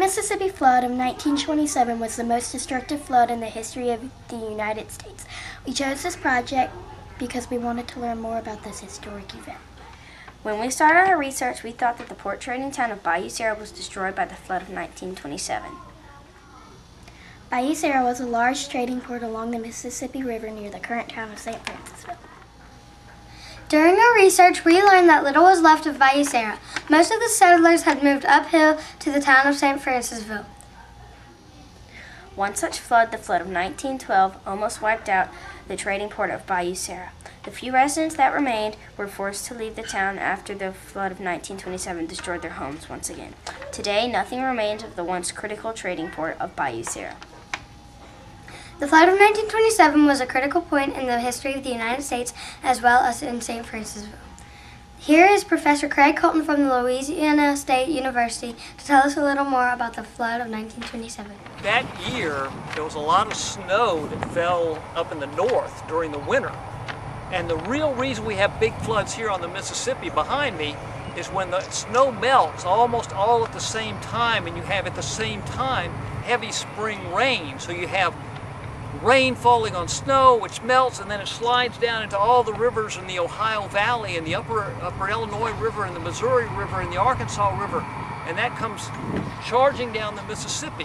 Mississippi flood of 1927 was the most destructive flood in the history of the United States. We chose this project because we wanted to learn more about this historic event. When we started our research, we thought that the port trading town of Bayou Sara was destroyed by the flood of 1927. Bayou Sara was a large trading port along the Mississippi River near the current town of St. Francisville. During our research, we learned that little was left of Bayou Sara. Most of the settlers had moved uphill to the town of St. Francisville. One such flood, the flood of 1912, almost wiped out the trading port of Bayou Sara. The few residents that remained were forced to leave the town after the flood of 1927 destroyed their homes once again. Today, nothing remains of the once critical trading port of Bayou Sara. The flood of 1927 was a critical point in the history of the United States as well as in St. Francisville. Here is Professor Craig Colten from the Louisiana State University to tell us a little more about the flood of 1927. That year, there was a lot of snow that fell up in the north during the winter. And the real reason we have big floods here on the Mississippi behind me is when the snow melts almost all at the same time and you have at the same time heavy spring rain. So you have rain falling on snow, which melts and then it slides down into all the rivers in the Ohio Valley and the upper, upper Illinois River and the Missouri River and the Arkansas River. And that comes charging down the Mississippi.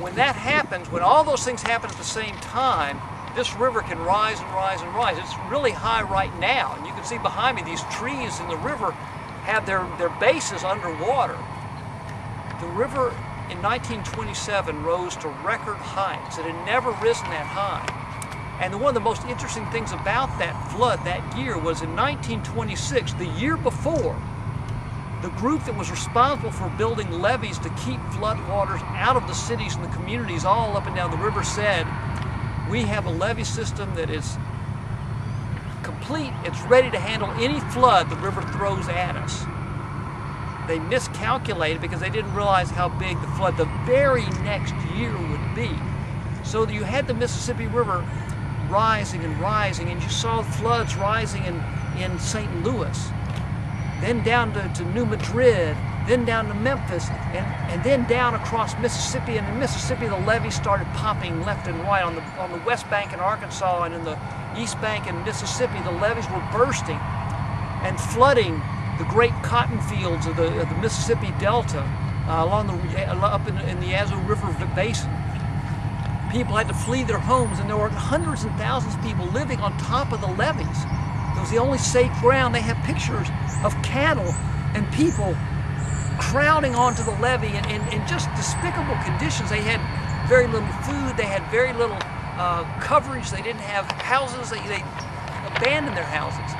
When that happens, when all those things happen at the same time, this river can rise and rise and rise. It's really high right now. And you can see behind me, these trees in the river have their, their bases underwater. The river in 1927 rose to record heights. It had never risen that high. And one of the most interesting things about that flood that year was in 1926, the year before, the group that was responsible for building levees to keep floodwaters out of the cities and the communities all up and down the river said, we have a levee system that is complete, it's ready to handle any flood the river throws at us they miscalculated because they didn't realize how big the flood the very next year would be. So you had the Mississippi River rising and rising, and you saw floods rising in, in St. Louis, then down to, to New Madrid, then down to Memphis, and, and then down across Mississippi. And in Mississippi, the levees started popping left and right. On the, on the west bank in Arkansas and in the east bank in Mississippi, the levees were bursting and flooding the great cotton fields of the, of the Mississippi Delta uh, along the, uh, up in, in the Yazoo River Basin. People had to flee their homes and there were hundreds and thousands of people living on top of the levees. It was the only safe ground. They have pictures of cattle and people crowding onto the levee in, in, in just despicable conditions. They had very little food, they had very little uh, coverage, they didn't have houses, they, they abandoned their houses.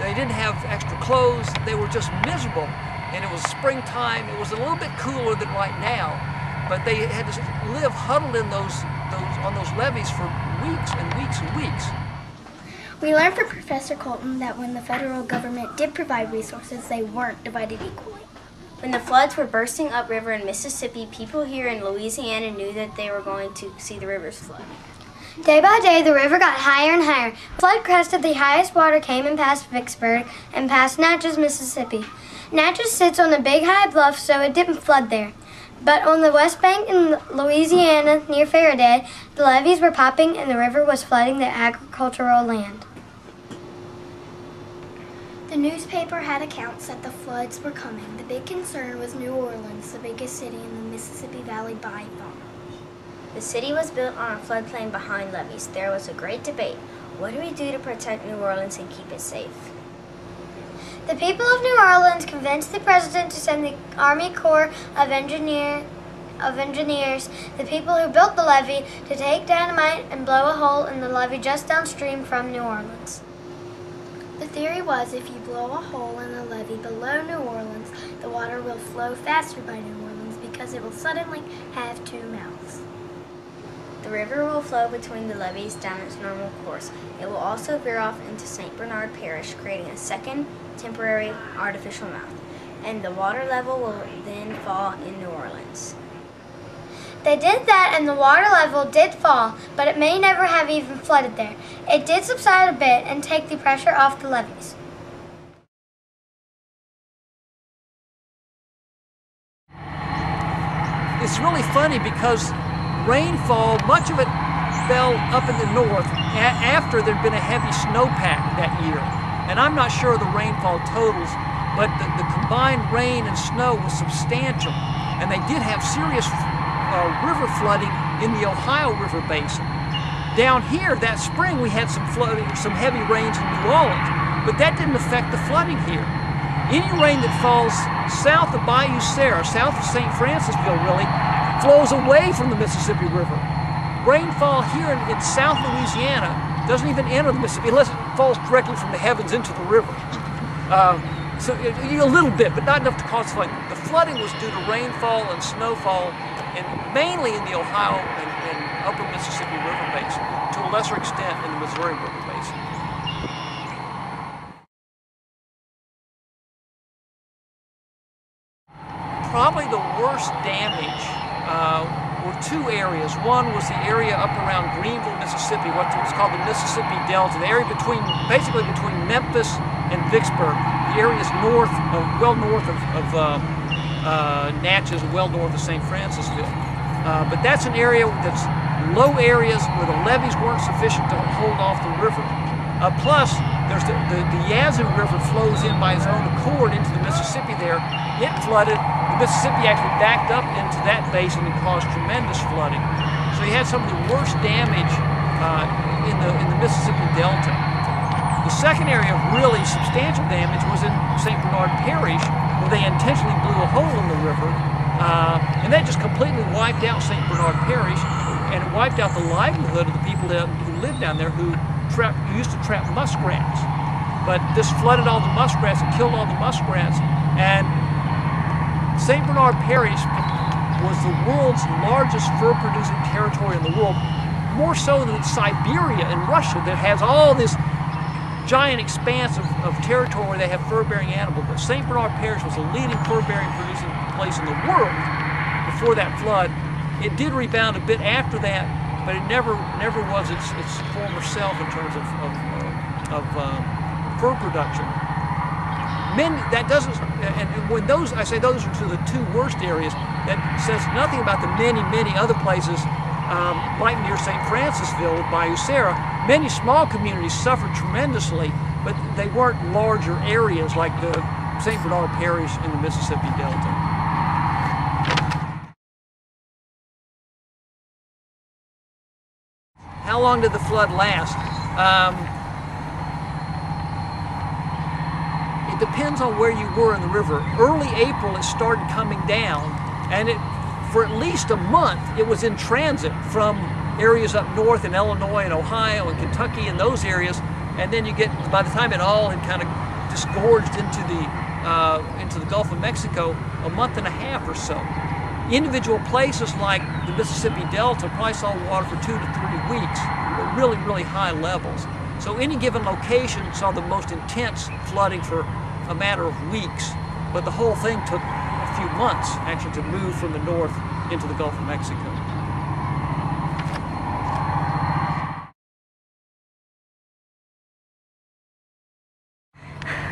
They didn't have extra clothes. They were just miserable. And it was springtime. It was a little bit cooler than right now. But they had to live huddled in those, those on those levees for weeks and weeks and weeks. We learned from Professor Colten that when the federal government did provide resources, they weren't divided equally. When the floods were bursting upriver in Mississippi, people here in Louisiana knew that they were going to see the rivers flood. Day by day, the river got higher and higher. Flood crested the highest water came and passed Vicksburg and past Natchez, Mississippi. Natchez sits on a big high bluff, so it didn't flood there. But on the west bank in Louisiana, near Ferriday, the levees were popping and the river was flooding the agricultural land. The newspaper had accounts that the floods were coming. The big concern was New Orleans, the biggest city in the Mississippi Valley by far. The city was built on a floodplain behind levees. There was a great debate. What do we do to protect New Orleans and keep it safe? The people of New Orleans convinced the president to send the Army Corps of, Engineer, of Engineers, the people who built the levee, to take dynamite and blow a hole in the levee just downstream from New Orleans. The theory was if you blow a hole in the levee below New Orleans, the water will flow faster by New Orleans because it will suddenly have two mouths. The river will flow between the levees down its normal course. It will also veer off into St. Bernard Parish, creating a second temporary artificial mouth, and the water level will then fall in New Orleans. They did that and the water level did fall, but it may never have even flooded there. It did subside a bit and take the pressure off the levees. it's really funny because rainfall, much of it fell up in the north after there'd been a heavy snowpack that year. And I'm not sure of the rainfall totals, but the, the combined rain and snow was substantial. And they did have serious uh, river flooding in the Ohio River Basin. Down here that spring we had some flooding, some heavy rains in New Orleans, but that didn't affect the flooding here. Any rain that falls south of Bayou Sara, south of St. Francisville really, flows away from the Mississippi River. Rainfall here in, in South Louisiana doesn't even enter the Mississippi unless it falls directly from the heavens into the river. Uh, so it, a little bit, but not enough to cause flooding. The flooding was due to rainfall and snowfall, and mainly in the Ohio and, and upper Mississippi River Basin, to a lesser extent in the Missouri River Basin. Probably the worst damage uh, were two areas. One was the area up around Greenville, Mississippi, what was called the Mississippi Delta, the area between, basically between Memphis and Vicksburg. The area is north, of, well north of, of uh, uh, Natchez, well north of St. Francisville. Uh, but that's an area that's low areas where the levees weren't sufficient to hold off the river. Uh, plus, there's the, the, the Yazoo River flows in by its own accord into the Mississippi there. It flooded the Mississippi actually backed up into that basin and caused tremendous flooding. So you had some of the worst damage uh, in, the, in the Mississippi Delta. The second area of really substantial damage was in St. Bernard Parish, where they intentionally blew a hole in the river, uh, and that just completely wiped out St. Bernard Parish, and it wiped out the livelihood of the people that, who lived down there who, trap, used to trap muskrats. But this flooded all the muskrats and killed all the muskrats, and St. Bernard Parish was the world's largest fur producing territory in the world, more so than Siberia in Russia that has all this giant expanse of, of territory where they have fur bearing animals. But St. Bernard Parish was the leading fur bearing producing place in the world before that flood. It did rebound a bit after that, but it never never was its, its former self in terms of, of, of uh, fur production. Men that doesn't and when those i say those are to the two worst areas that says nothing about the many many other places um, right near st francisville with bayou many small communities suffered tremendously but they weren't larger areas like the st bernard parish in the mississippi delta long did the flood last um, depends on where you were in the river. Early April, it started coming down, and it, for at least a month, it was in transit from areas up north in Illinois and Ohio and Kentucky and those areas, and then you get, by the time it all had kind of disgorged into the, uh, into the Gulf of Mexico, a month and a half or so. Individual places like the Mississippi Delta probably saw water for two to three weeks, at really, really high levels. So any given location saw the most intense flooding for a matter of weeks, but the whole thing took a few months actually to move from the north into the Gulf of Mexico.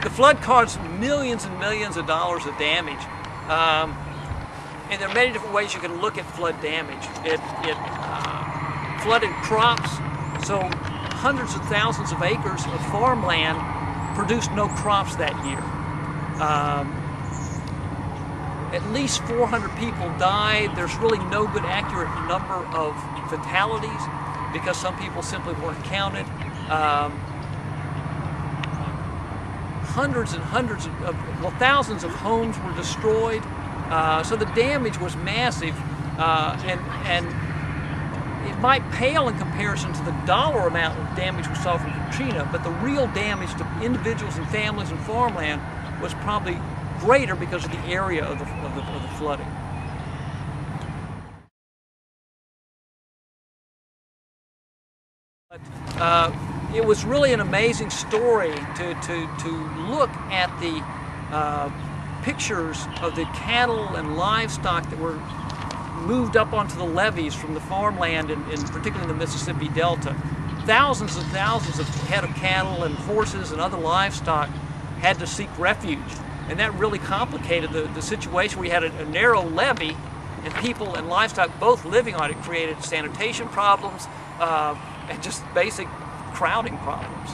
The flood caused millions and millions of dollars of damage. Um, and there are many different ways you can look at flood damage. It, it uh, flooded crops, so hundreds of thousands of acres of farmland produced no crops that year. Um, at least 400 people died. There's really no good accurate number of fatalities because some people simply weren't counted. Um, hundreds and hundreds of, well, thousands of homes were destroyed. Uh, so the damage was massive, uh, and and it might pale in comparison to the dollar amount of damage we saw from Katrina, but the real damage to individuals and families and farmland was probably greater because of the area of the, of the, of the flooding. But, uh, it was really an amazing story to, to, to look at the uh, pictures of the cattle and livestock that were moved up onto the levees from the farmland, in particularly in the Mississippi Delta. Thousands and thousands of head of cattle and horses and other livestock had to seek refuge. And that really complicated the, the situation. We had a, a narrow levee and people and livestock both living on it created sanitation problems uh, and just basic crowding problems.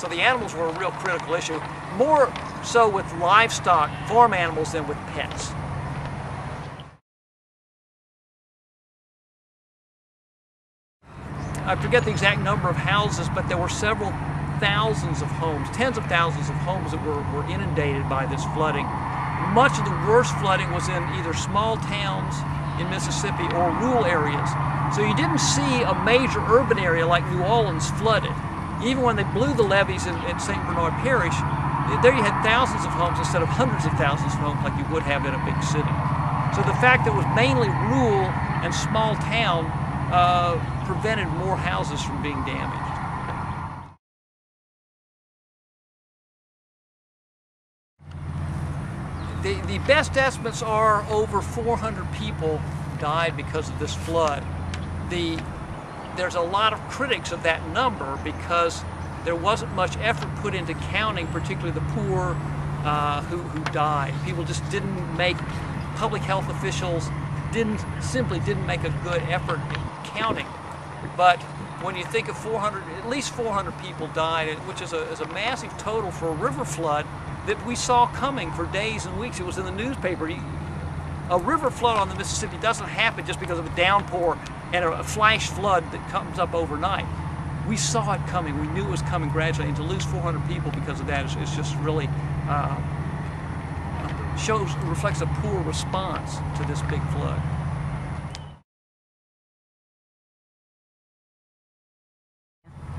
So the animals were a real critical issue, more so with livestock, farm animals, than with pets. I forget the exact number of houses, but there were several thousands of homes, tens of thousands of homes that were, were inundated by this flooding. Much of the worst flooding was in either small towns in Mississippi or rural areas. So you didn't see a major urban area like New Orleans flooded. Even when they blew the levees in, in St. Bernard Parish, there you had thousands of homes instead of hundreds of thousands of homes like you would have in a big city. So the fact that it was mainly rural and small town uh, prevented more houses from being damaged. The, the best estimates are over 400 people died because of this flood. The, there's a lot of critics of that number because there wasn't much effort put into counting, particularly the poor uh, who, who died. People just didn't make, public health officials didn't simply didn't make a good effort in counting. But when you think of 400, at least 400 people died, which is a, is a massive total for a river flood that we saw coming for days and weeks. It was in the newspaper. A river flood on the Mississippi doesn't happen just because of a downpour and a, flash flood that comes up overnight. We saw it coming. We knew it was coming gradually, and to lose 400 people because of that is, is just really uh, shows reflects a poor response to this big flood.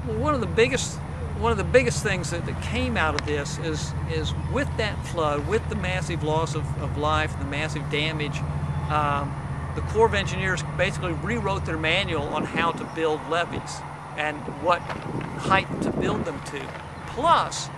Well, one of the biggest one of the biggest things that, that, came out of this is is with that flood, with the massive loss of, of life, the massive damage, um, the Corps of Engineers basically rewrote their manual on how to build levees and what height to build them to. Plus,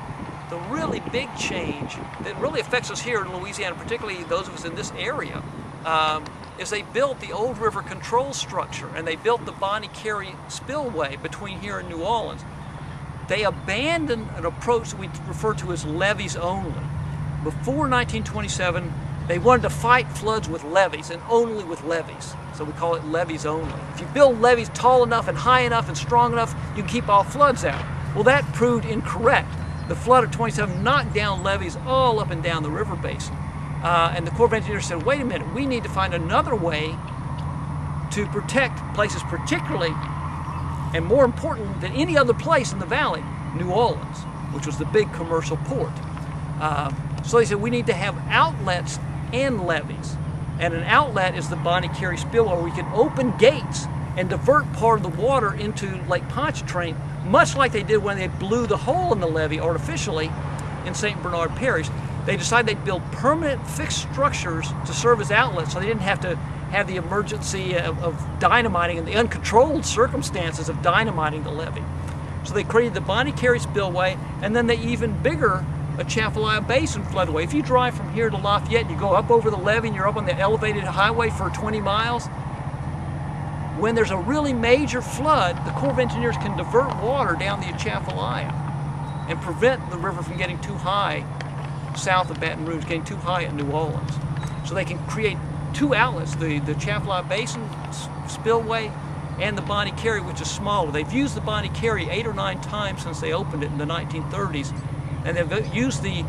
the really big change that really affects us here in Louisiana, particularly those of us in this area, um, is they built the Old River control structure and they built the Bonnet Carré spillway between here and New Orleans. They abandoned an approach we refer to as levees only. Before 1927, they wanted to fight floods with levees and only with levees. So we call it levees only. If you build levees tall enough and high enough and strong enough, you can keep all floods out. Well, that proved incorrect. The flood of 27 knocked down levees all up and down the river basin. Uh, and the Corps of Engineers said, wait a minute, we need to find another way to protect places particularly and more important than any other place in the valley, New Orleans, which was the big commercial port. Uh, so they said we need to have outlets and levees. And an outlet is the Bonnet Carré spillway where we can open gates and divert part of the water into Lake Pontchartrain, much like they did when they blew the hole in the levee artificially in St. Bernard Parish. They decided they'd build permanent fixed structures to serve as outlets so they didn't have to have the emergency of, of dynamiting and the uncontrolled circumstances of dynamiting the levee. So they created the Bonnet Carré spillway and then the even bigger Atchafalaya Basin floodway. If you drive from here to Lafayette and you go up over the levee and you're up on the elevated highway for 20 miles, when there's a really major flood, the Corps of Engineers can divert water down the Atchafalaya and prevent the river from getting too high south of Baton Rouge, getting too high at New Orleans. So they can create two outlets, the, the Atchafalaya Basin spillway and the Bonnet Carré, which is smaller. They've used the Bonnet Carré eight or nine times since they opened it in the 1930s, and they've used the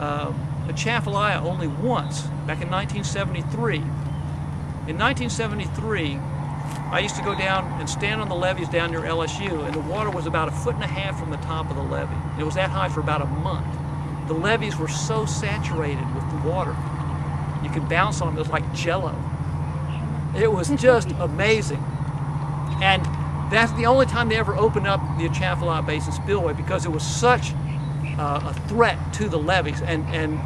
uh, Atchafalaya only once, back in 1973. In 1973, I used to go down and stand on the levees down near LSU, and the water was about a foot and a half from the top of the levee. It was that high for about a month. The levees were so saturated with the water you could bounce on them. It was like jello. It was just amazing. And that's the only time they ever opened up the Atchafalaya Basin spillway because it was such uh, a threat to the levees. And, and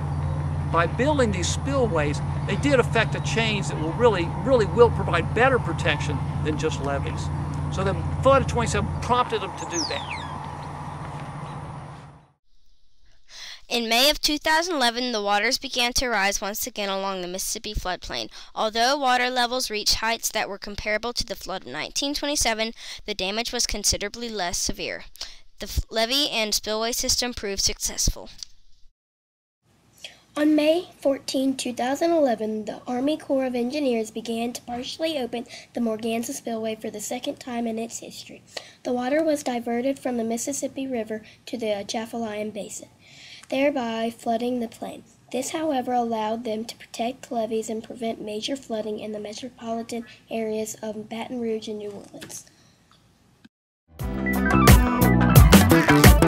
by building these spillways, they did affect a change that will really, really will provide better protection than just levees. So the flood of 27 prompted them to do that. In May of 2011, the waters began to rise once again along the Mississippi floodplain. Although water levels reached heights that were comparable to the flood of 1927, the damage was considerably less severe. The levee and spillway system proved successful. On May 14, 2011, the Army Corps of Engineers began to partially open the Morganza Spillway for the second time in its history. The water was diverted from the Mississippi River to the Atchafalaya Basin, thereby flooding the plain. This, however, allowed them to protect levees and prevent major flooding in the metropolitan areas of Baton Rouge and New Orleans. Thank you.